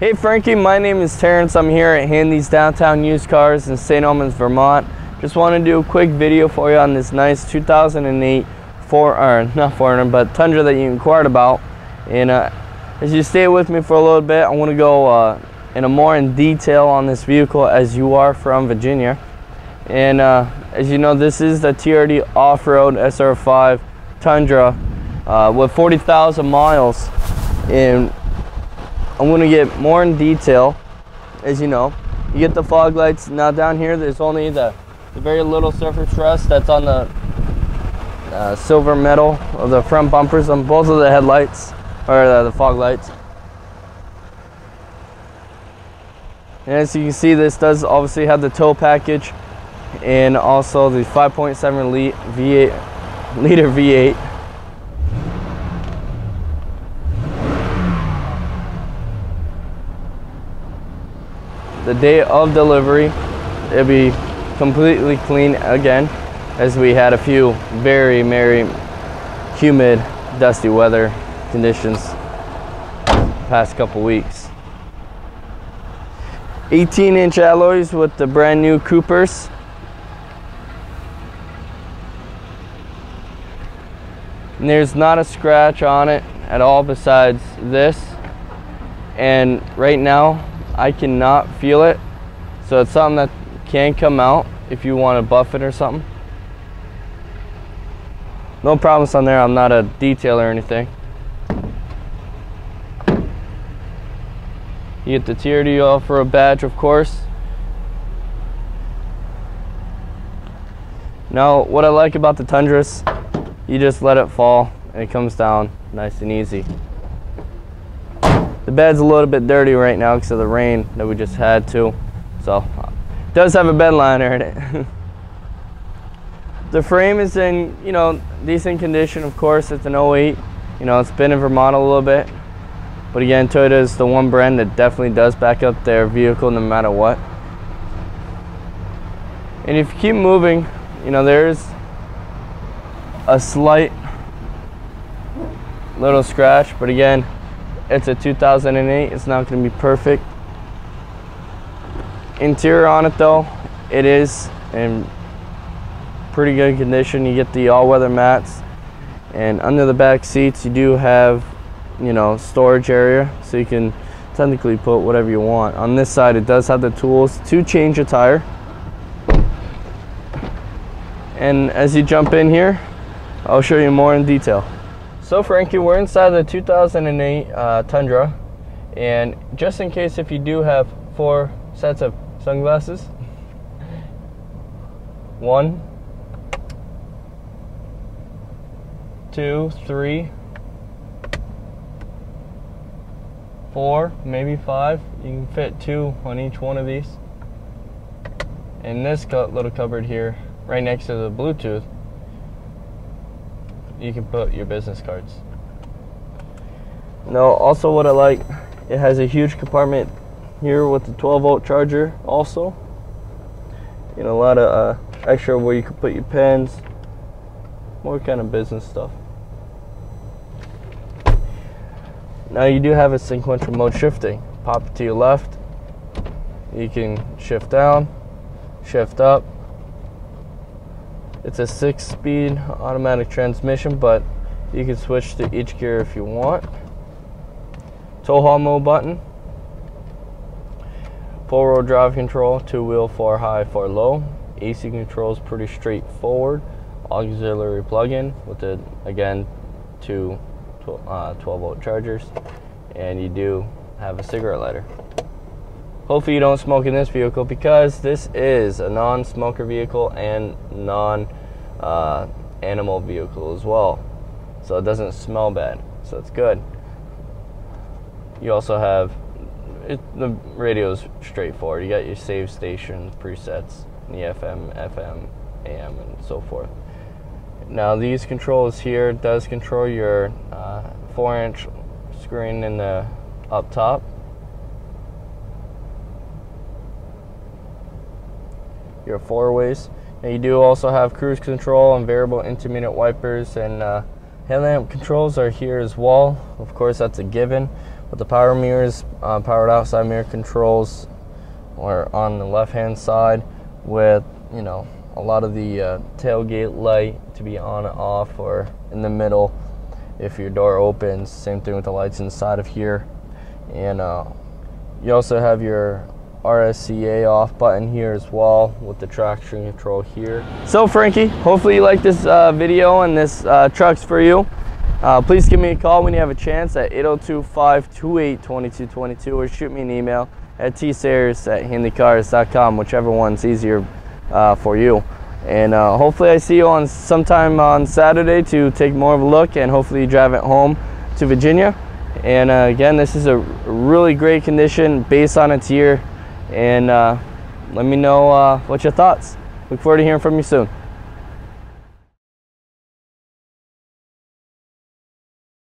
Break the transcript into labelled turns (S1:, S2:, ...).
S1: Hey Frankie, my name is Terrance. I'm here at Handy's Downtown Used Cars in St. Albans, Vermont. Just want to do a quick video for you on this nice 2008 4 or not 400 but Tundra that you inquired about. And uh, as you stay with me for a little bit, I want to go uh, in a more in detail on this vehicle as you are from Virginia. And uh, as you know, this is the TRD Off-Road SR5 Tundra uh, with 40,000 miles. And I'm to get more in detail, as you know. You get the fog lights. Now down here, there's only the, the very little surface rust that's on the uh, silver metal of the front bumpers on both of the headlights, or the, the fog lights. And as you can see, this does obviously have the tow package and also the 5.7 V8 liter V8. The day of delivery, it'll be completely clean again as we had a few very, very humid, dusty weather conditions past couple weeks. 18 inch alloys with the brand new Coopers. And there's not a scratch on it at all besides this. And right now I cannot feel it. So it's something that can come out if you want to buff it or something. No problems on there. I'm not a detailer or anything. You get the TRD Off-Road badge, of course. Now, what I like about the Tundras, you just let it fall and it comes down nice and easy. The bed's a little bit dirty right now because of the rain that we just had too. So, it does have a bed liner in it. the frame is in, you know, decent condition, of course. It's an 08. You know, it's been in Vermont a little bit. But again, Toyota is the one brand that definitely does back up their vehicle no matter what. And if you keep moving, you know, there's a slight little scratch, but again, it's a 2008. It's not going to be perfect. Interior on it though, it is in pretty good condition. You get the all-weather mats, and under the back seats you do have you know storage area so you can technically put whatever you want on this side it does have the tools to change a tire and as you jump in here I'll show you more in detail so Frankie we're inside the 2008 uh, Tundra and just in case if you do have four sets of sunglasses one two three four, maybe five. You can fit two on each one of these. And this little cupboard here, right next to the Bluetooth, you can put your business cards. Now, also what I like, it has a huge compartment here with the 12 volt charger also. You know, a lot of uh, extra where you can put your pens, more kind of business stuff. Now you do have a sequential mode shifting. Pop to your left. You can shift down, shift up. It's a six speed automatic transmission, but you can switch to each gear if you want. Tow haul mode button. Four wheel drive control, two wheel, four high, four low. AC control is pretty straightforward. Auxiliary plug-in with the again two uh, 12 volt chargers, and you do have a cigarette lighter. Hopefully you don't smoke in this vehicle because this is a non-smoker vehicle and non-animal uh, vehicle as well. So it doesn't smell bad, so it's good. You also have, it, the radio's straightforward. You got your save station presets, the FM, FM, AM, and so forth. Now these controls here does control your uh, 4 inch screen in the up top. Your four ways. Now you do also have cruise control and variable intermittent wipers and uh, headlamp controls are here as well. Of course that's a given. But the power mirrors, uh, powered outside mirror controls, are on the left hand side with you know a lot of the uh, tailgate light to be on and off or in the middle if your door opens same thing with the lights inside of here and uh, you also have your RSCA off button here as well with the traction control here. So Frankie, hopefully you like this uh, video and this uh, truck's for you. Uh, please give me a call when you have a chance at 802-528-2222 or shoot me an email at tsayers at handycars.com, whichever one's easier uh, for you. And uh, hopefully I see you on sometime on Saturday to take more of a look and hopefully you drive it home to Virginia. And uh, again, this is a really great condition based on its year. And uh, let me know uh, what your thoughts. Look forward to hearing from you soon.